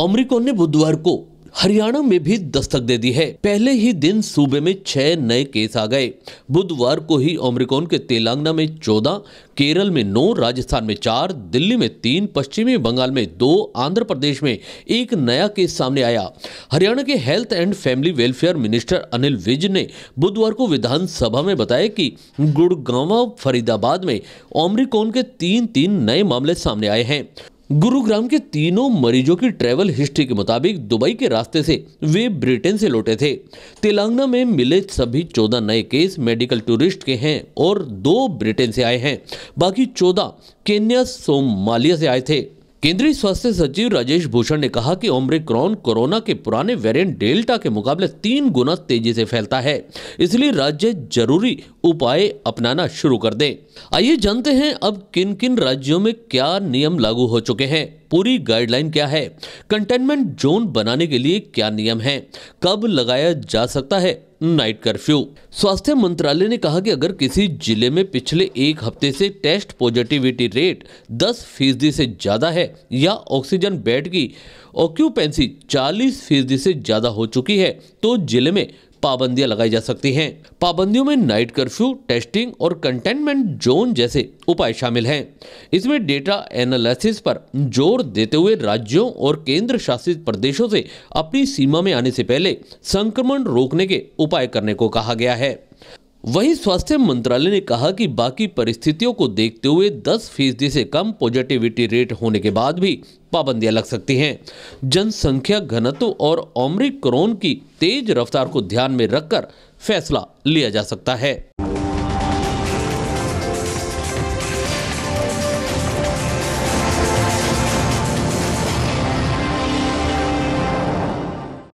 Omicron ने बुधवार को हरियाणा में भी दस्तक दे दी है। पहले ही दिन सूबे में छह नए केस आ गए। बुधवार को ही ओमरिकॉन के तेलंगाना में चौदह, केरल में नौ, राजस्थान में चार, दिल्ली में तीन, पश्चिमी बंगाल में दो, आंध्र प्रदेश में एक नया केस सामने आया। हरियाणा के health and family welfare minister Anil Vij ने बुधवार को विधानसभा में बताया कि गुड़गांव, फरीदाबाद में ओमरिकॉन के तीन तीन नए मामले सामने आए हैं। गुरुग्राम के तीनों मरीजों की ट्रैवल हिस्ट्री के मुताबिक दुबई के रास्ते से वे ब्रिटेन से लौटे थे। तेलंगाना में मिले सभी चौदह नए केस मेडिकल टूरिस्ट के हैं और दो ब्रिटेन से आए हैं। बाकी चौदह केन्या सोमालिया से आए थे। केंद्रीय स्वास्थ्य सचिव राजेश भूषण ने कहा कि ओम्रिक्रॉन कोरोना के पुराने वेरिएंट डेल्टा के मुकाबले तीन गुना तेज़ी से फैलता है। इसलिए राज्य ज़रूरी उपाय अपनाना शुरू कर दें। आइए जानते हैं अब किन किन राज्यों में क्या नियम लागू हो चुके हैं। पूरी गाइडलाइन क्या है? कंटेनमेंट जोन बनाने के लिए क्या नियम है? कब लगाया जा सकता है? नाइट कर्फ्यू स्वास्थ्य मंत्रालय ने कहा कि अगर किसी ज़िले में पिछले एक हफ़्ते से टेस्ट पॉजिटिविटी रेट 10 फ़ीसदी से ज़्यादा है या ऑक्सीजन बेड की ऑक्यूपेंसी 40 फ़ीसदी से ज़्यादा हो चुकी है तो ज़िले में पाबंदियाँ लगाई जा सकती हैं। पाबंदियों में नाइट कर्फ्यू टेस्टिंग और कंटेनमेंट जोन जैसे उपाय शामिल हैं। इसमें डेटा एनालिसिस पर ज़ोर देते हुए राज्यों और केंद्र शासित प्रदेशों से अपनी सीमा में आने से पहले संक्रमण रोकने के उपाय करने को कहा गया है। वहीं स्वास्थ्य मंत्रालय ने कहा कि बाकी परिस्थितियों को देखते हुए 10 फ़ीसदी से कम पॉजिटिविटी रेट होने के बाद भी पाबंदियाँ लग सकती हैं। जनसंख्या घनत्व और ओमरिक्रोन की तेज रफ्तार को ध्यान में रखकर फैसला लिया जा सकता है।